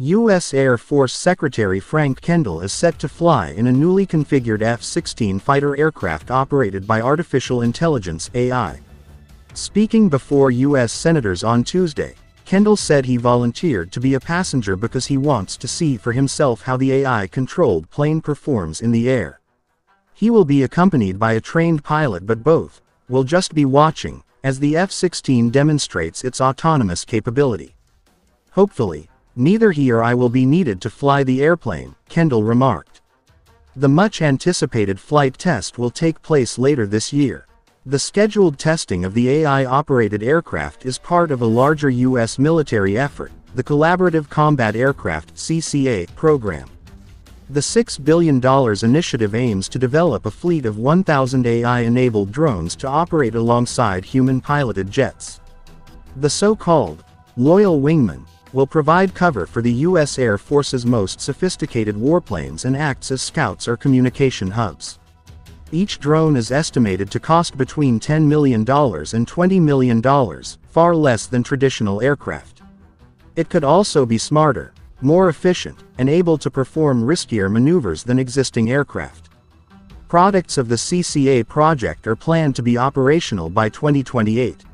U.S. Air Force Secretary Frank Kendall is set to fly in a newly configured F-16 fighter aircraft operated by artificial intelligence AI. Speaking before U.S. senators on Tuesday, Kendall said he volunteered to be a passenger because he wants to see for himself how the AI-controlled plane performs in the air. He will be accompanied by a trained pilot but both will just be watching, as the F-16 demonstrates its autonomous capability. Hopefully, neither he or I will be needed to fly the airplane, Kendall remarked. The much-anticipated flight test will take place later this year. The scheduled testing of the AI-operated aircraft is part of a larger U.S. military effort, the Collaborative Combat Aircraft CCA program. The $6 billion initiative aims to develop a fleet of 1,000 AI-enabled drones to operate alongside human-piloted jets. The so-called Loyal Wingman will provide cover for the U.S. Air Force's most sophisticated warplanes and acts as scouts or communication hubs. Each drone is estimated to cost between $10 million and $20 million, far less than traditional aircraft. It could also be smarter, more efficient, and able to perform riskier maneuvers than existing aircraft. Products of the CCA project are planned to be operational by 2028.